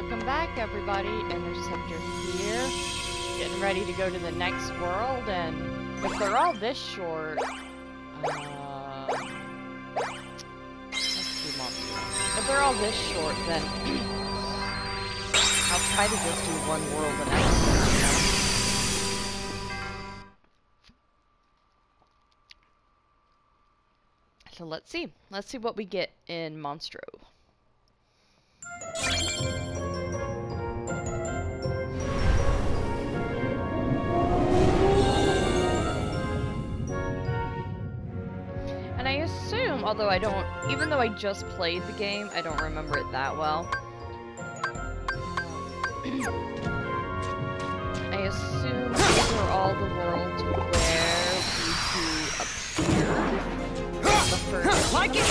welcome back everybody. Interceptor here. Getting ready to go to the next world and if they're all this short, uh. If they're all this short then I'll try to just do one world a night. So let's see. Let's see what we get in Monstro. Although I don't, even though I just played the game, I don't remember it that well. I assume these are all the worlds where we appear. The first Like it!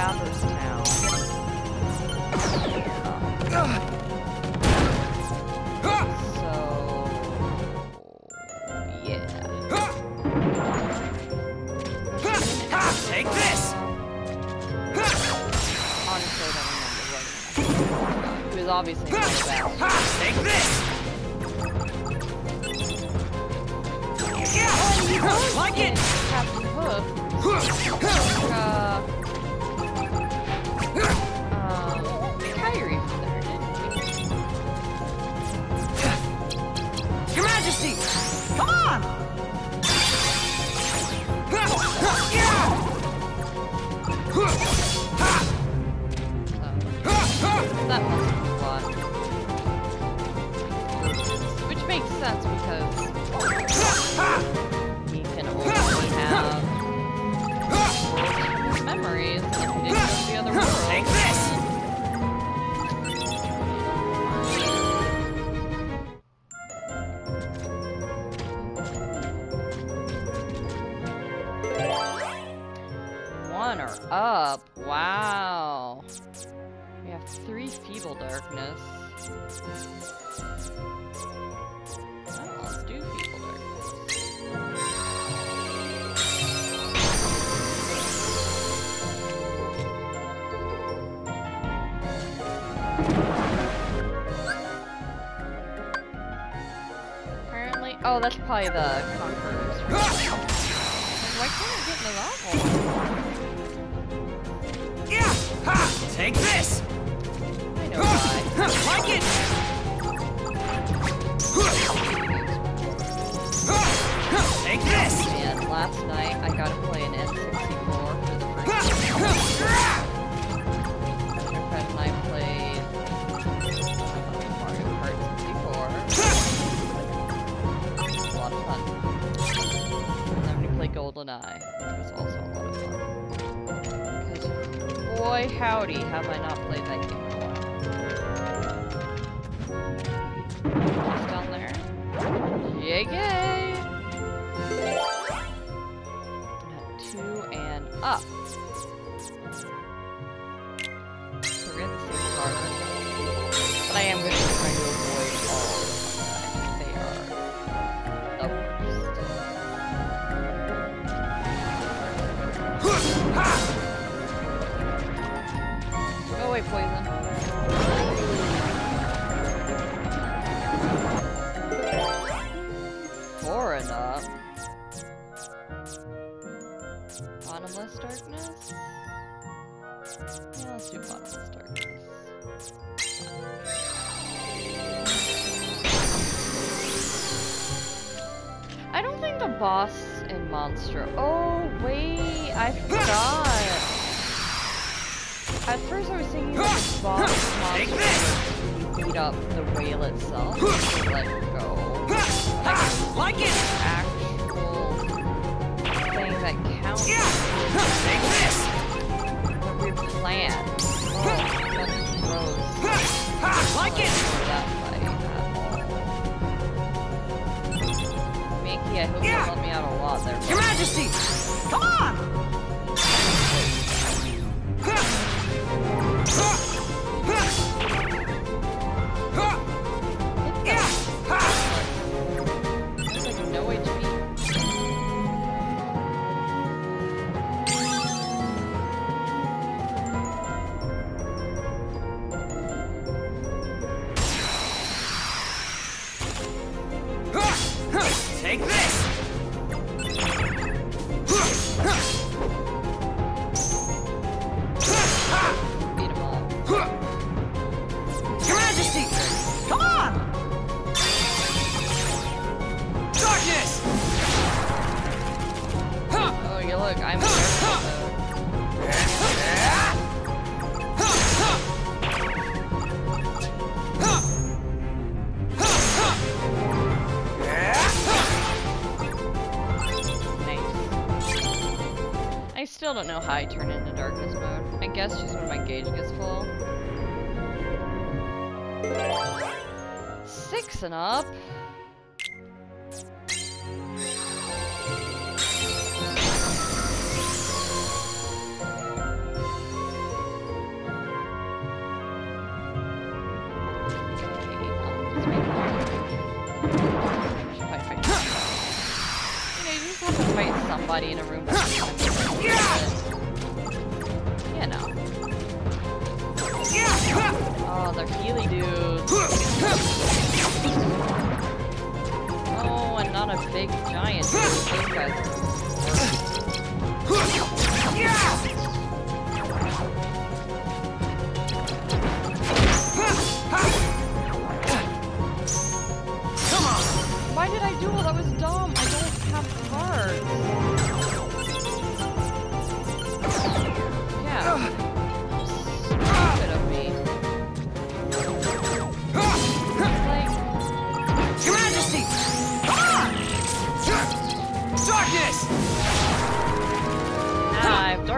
Traverse Town. So... Yeah. Take this! Honestly, I don't remember what he was obviously in the best. Ha! Take this! Yeah! Like it! Captain Hook, uh... Huh? We have three feeble darkness. Oh, darkness. Apparently, oh, that's probably the conquerors. Why can't I get into that hole? Take this! I know why. Like it! Take this! Man, last night I got to play an N64 for the first time. My and I played uh, Mario Kart 64. It was a lot of fun. And then we played GoldenEye, boy howdy have I not played that game in a while. What's down there? At two and up. We're in the same car. Poison. And up. Bottomless darkness? Yeah, let's do bottomless darkness. I don't think the boss in Monstro. Oh, wait, I forgot. At first I was thinking that the boss Monster this! beat up the whale itself. to Let go. Like it! Actual thing that counts Yeah! Take this! the weird plan. Oh, that's gross. Like it! That fight at all. Mickey, I hope you Yeah. helped me out a lot there. Your. Majesty! Come on! Don't know how I turn into darkness mode. I guess just when my gauge gets full. Six and up. You just have to fight somebody in a room. Oh, and not a big giant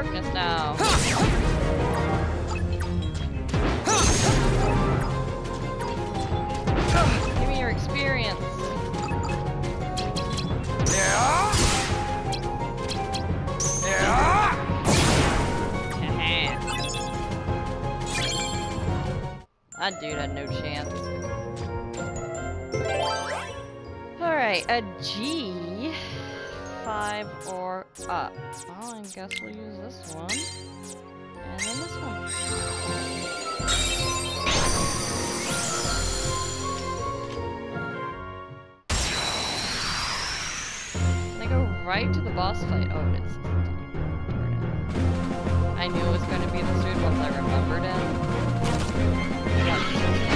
darkness now. Give me your experience. Yeah! Yeah! that dude had no chance. Alright, a G. Five or up. Well, I guess we'll use this one. And then this one. They go right to the boss fight. Oh, it is. I knew it was going to be this dude once I remembered. There's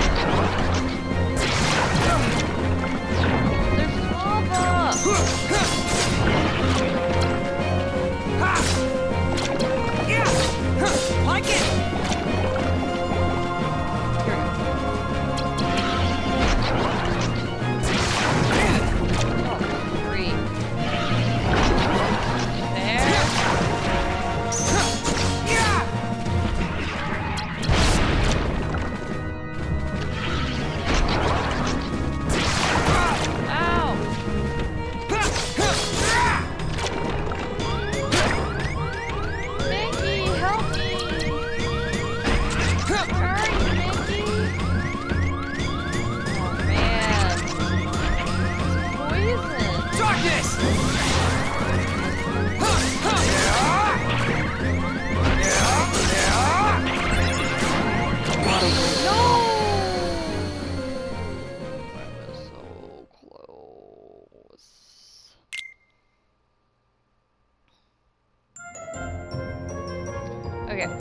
Okay.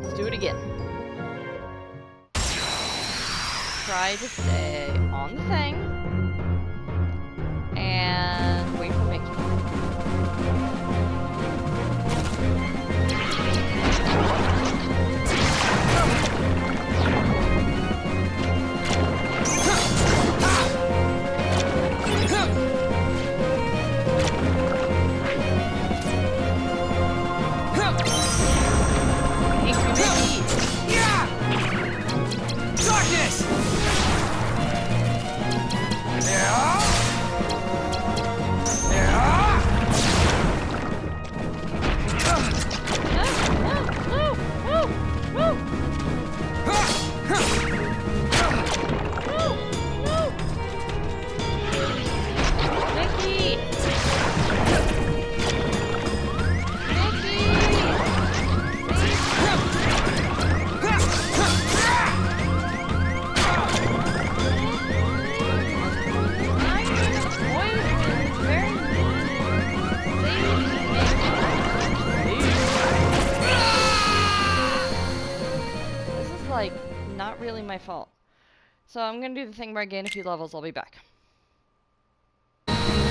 Let's do it again. Try to stay on the thing. So I'm gonna do the thing where I gain a few levels. I'll be back. Alright.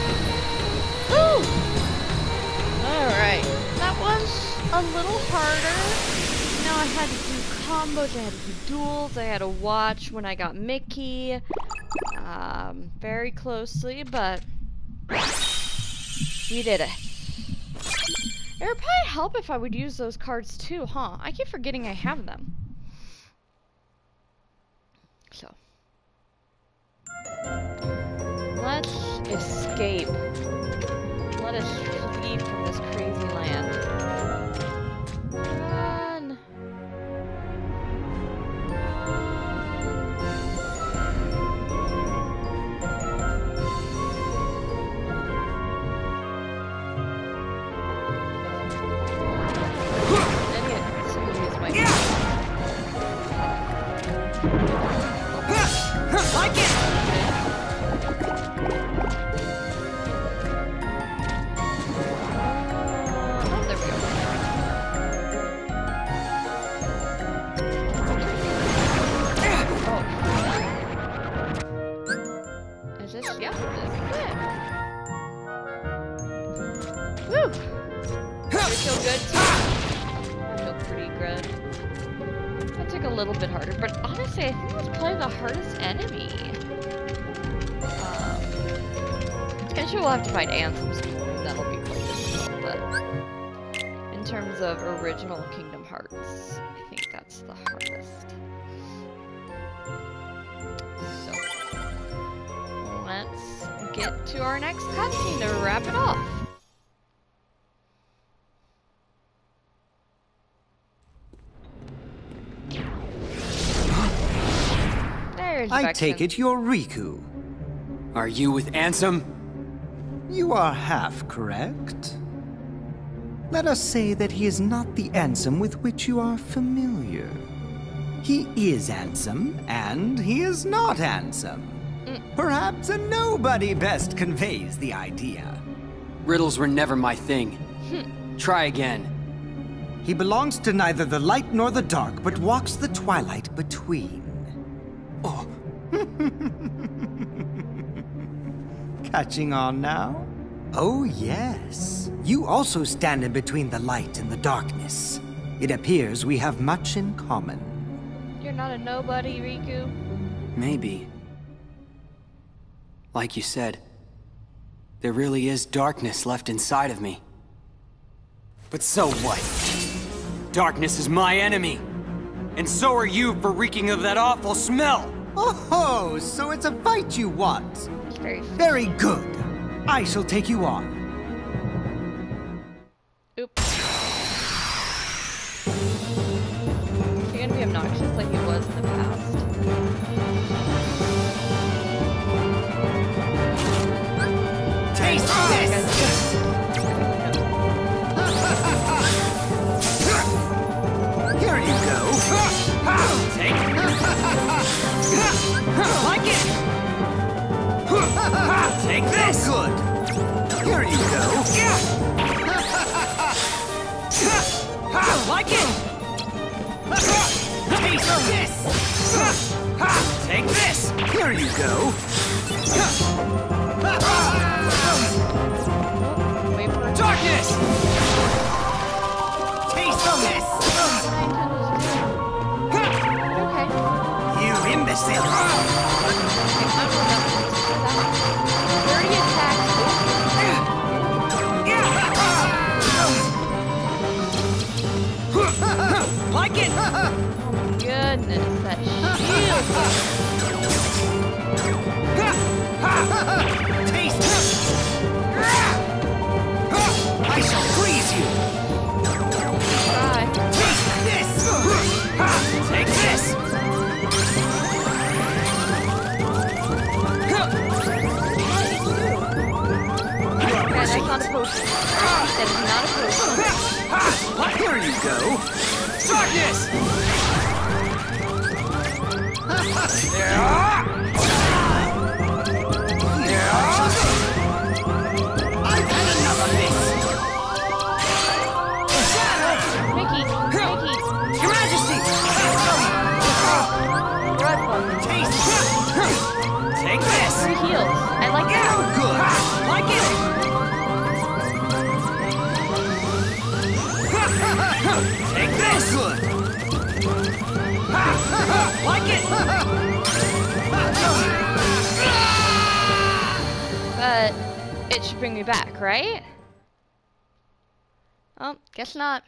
That was a little harder. Know, I had to do combos, I had to do duels, I had to watch when I got Mickey. Um, very closely, but you did. It It would probably help if I would use those cards too, huh? I keep forgetting I have them. So. Let's escape. Let us flee from this crazy land. Eventually we'll have to find Anthems before that'll be quite difficult, but in terms of original Kingdom Hearts, I think that's the hardest. So, let's get to our next cutscene to wrap it off. I take it you're Riku. Are you with Ansem? You are half correct. Let us say that he is not the Ansem with which you are familiar. He is Ansem, and he is not Ansem. Perhaps a nobody best conveys the idea. Riddles were never my thing. Try again. He belongs to neither the light nor the dark, but walks the twilight between. Oh, Catching on now? Oh, yes. You also stand in between the light and the darkness. It appears we have much in common. You're not a nobody, Riku. maybe. Like you said, there really is darkness left inside of me. But so what? Darkness is my enemy. And so are you for reeking of that awful smell. Oh, so it's a fight you want. Very good. I shall take you on. Take this! Good. Here you go. Like it! Taste this! Take this! Here you go. Wait for. Darkness! Taste this! Okay. You imbecile. Ah. That's not a potion. That is not a potion. Here you go. Darkness! Yeah! Yeah! I've had enough of this! Mickey, Mickey, Your Majesty! red one. Taste! Take this! Three heals. I like that. Good! Like it! Take this! Like it! But it should bring me back, right? Oh, guess not.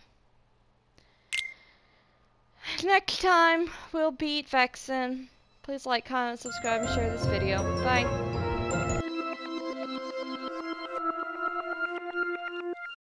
Next time, we'll beat Vexen. Please like, comment, subscribe, and share this video. Bye.